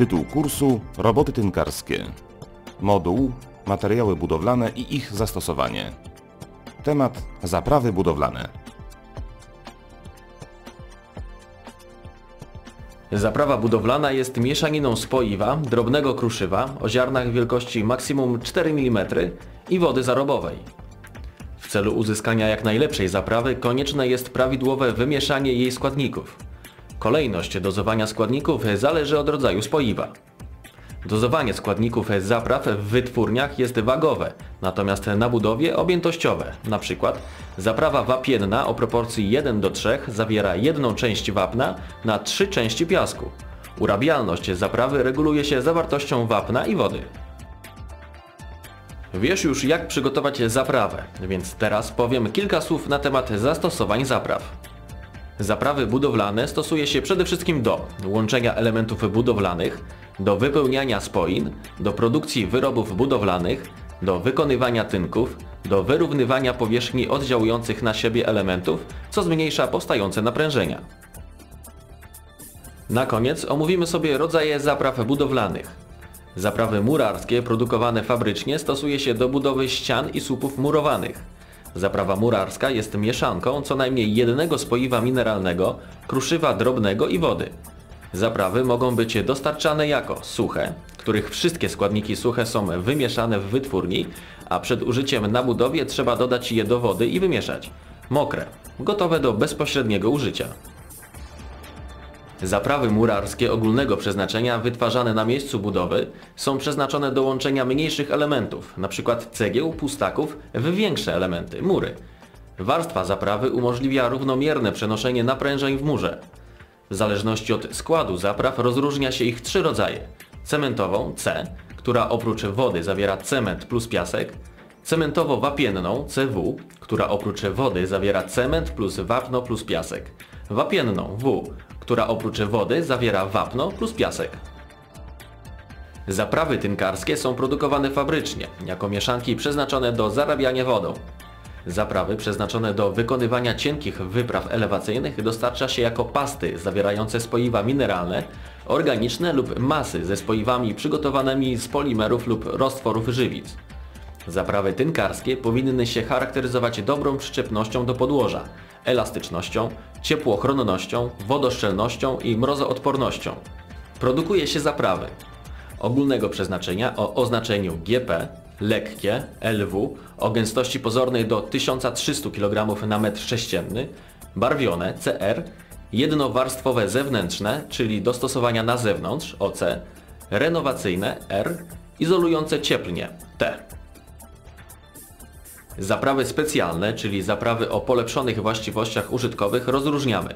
Tytuł kursu Roboty tynkarskie. Moduł Materiały budowlane i ich zastosowanie. Temat Zaprawy budowlane. Zaprawa budowlana jest mieszaniną spoiwa, drobnego kruszywa o ziarnach wielkości maksimum 4 mm i wody zarobowej. W celu uzyskania jak najlepszej zaprawy konieczne jest prawidłowe wymieszanie jej składników. Kolejność dozowania składników zależy od rodzaju spoiwa. Dozowanie składników zapraw w wytwórniach jest wagowe, natomiast na budowie objętościowe. Na przykład zaprawa wapienna o proporcji 1 do 3 zawiera jedną część wapna na trzy części piasku. Urabialność zaprawy reguluje się zawartością wapna i wody. Wiesz już jak przygotować zaprawę, więc teraz powiem kilka słów na temat zastosowań zapraw. Zaprawy budowlane stosuje się przede wszystkim do łączenia elementów budowlanych, do wypełniania spoin, do produkcji wyrobów budowlanych, do wykonywania tynków, do wyrównywania powierzchni oddziałujących na siebie elementów, co zmniejsza powstające naprężenia. Na koniec omówimy sobie rodzaje zapraw budowlanych. Zaprawy murarskie produkowane fabrycznie stosuje się do budowy ścian i słupów murowanych. Zaprawa murarska jest mieszanką co najmniej jednego spoiwa mineralnego, kruszywa drobnego i wody. Zaprawy mogą być dostarczane jako suche, których wszystkie składniki suche są wymieszane w wytwórni, a przed użyciem na budowie trzeba dodać je do wody i wymieszać. Mokre, gotowe do bezpośredniego użycia. Zaprawy murarskie ogólnego przeznaczenia wytwarzane na miejscu budowy są przeznaczone do łączenia mniejszych elementów, np. cegieł, pustaków, w większe elementy, mury. Warstwa zaprawy umożliwia równomierne przenoszenie naprężeń w murze. W zależności od składu zapraw rozróżnia się ich trzy rodzaje. Cementową C, która oprócz wody zawiera cement plus piasek, cementowo-wapienną CW, która oprócz wody zawiera cement plus wapno plus piasek, wapienną W, która oprócz wody zawiera wapno plus piasek. Zaprawy tynkarskie są produkowane fabrycznie, jako mieszanki przeznaczone do zarabiania wodą. Zaprawy przeznaczone do wykonywania cienkich wypraw elewacyjnych dostarcza się jako pasty zawierające spoiwa mineralne, organiczne lub masy ze spoiwami przygotowanymi z polimerów lub roztworów żywic. Zaprawy tynkarskie powinny się charakteryzować dobrą przyczepnością do podłoża, elastycznością, ciepłochronnością, wodoszczelnością i mrozoodpornością. Produkuje się zaprawy ogólnego przeznaczenia o oznaczeniu GP, lekkie, LW, o gęstości pozornej do 1300 kg na metr sześcienny, barwione CR, jednowarstwowe zewnętrzne, czyli dostosowania na zewnątrz OC, renowacyjne R, izolujące cieplnie T. Zaprawy specjalne, czyli zaprawy o polepszonych właściwościach użytkowych rozróżniamy.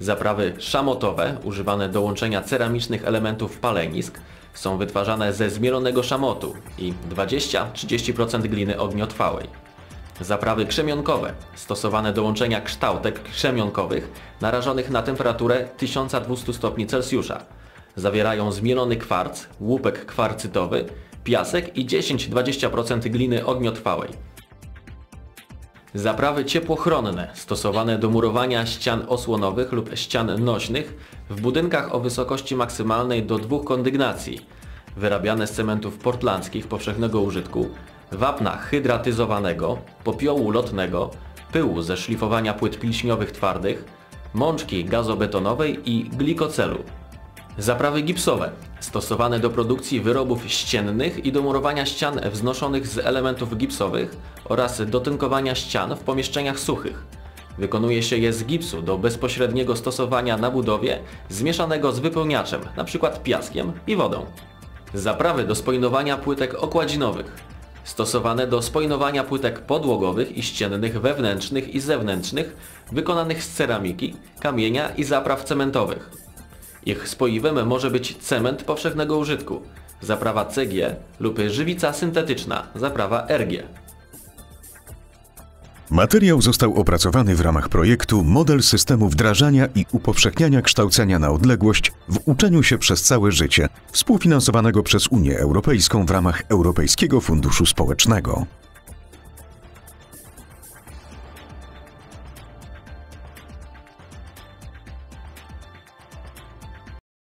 Zaprawy szamotowe, używane do łączenia ceramicznych elementów palenisk, są wytwarzane ze zmielonego szamotu i 20-30% gliny ogniotrwałej. Zaprawy krzemionkowe, stosowane do łączenia kształtek krzemionkowych narażonych na temperaturę 1200 stopni Celsjusza. Zawierają zmielony kwarc, łupek kwarcytowy, piasek i 10-20% gliny ogniotrwałej. Zaprawy ciepłochronne, stosowane do murowania ścian osłonowych lub ścian nośnych w budynkach o wysokości maksymalnej do dwóch kondygnacji, wyrabiane z cementów portlandzkich powszechnego użytku, wapna hydratyzowanego, popiołu lotnego, pyłu ze szlifowania płyt pilśniowych twardych, mączki gazobetonowej i glikocelu. Zaprawy gipsowe, stosowane do produkcji wyrobów ściennych i do murowania ścian wznoszonych z elementów gipsowych oraz do tynkowania ścian w pomieszczeniach suchych. Wykonuje się je z gipsu do bezpośredniego stosowania na budowie zmieszanego z wypełniaczem, np. piaskiem i wodą. Zaprawy do spojnowania płytek okładzinowych, stosowane do spojnowania płytek podłogowych i ściennych wewnętrznych i zewnętrznych wykonanych z ceramiki, kamienia i zapraw cementowych. Ich spoiwem może być cement powszechnego użytku, zaprawa CG lub żywica syntetyczna, zaprawa RG. Materiał został opracowany w ramach projektu Model systemu wdrażania i upowszechniania kształcenia na odległość w uczeniu się przez całe życie, współfinansowanego przez Unię Europejską w ramach Europejskiego Funduszu Społecznego.